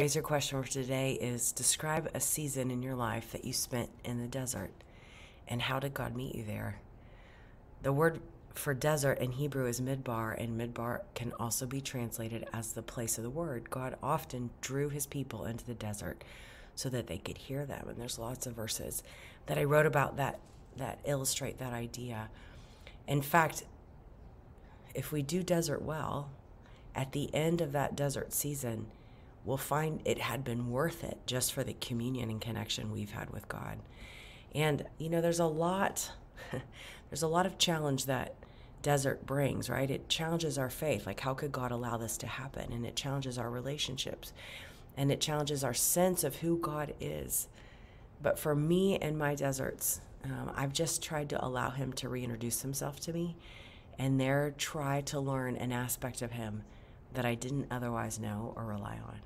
Razor question for today is describe a season in your life that you spent in the desert and how did God meet you there? The word for desert in Hebrew is midbar, and midbar can also be translated as the place of the word. God often drew his people into the desert so that they could hear them. And there's lots of verses that I wrote about that that illustrate that idea. In fact, if we do desert well, at the end of that desert season, we'll find it had been worth it just for the communion and connection we've had with God. And you know, there's a lot there's a lot of challenge that desert brings, right? It challenges our faith. Like how could God allow this to happen? And it challenges our relationships. And it challenges our sense of who God is. But for me and my deserts, um, I've just tried to allow him to reintroduce himself to me and there try to learn an aspect of him that I didn't otherwise know or rely on.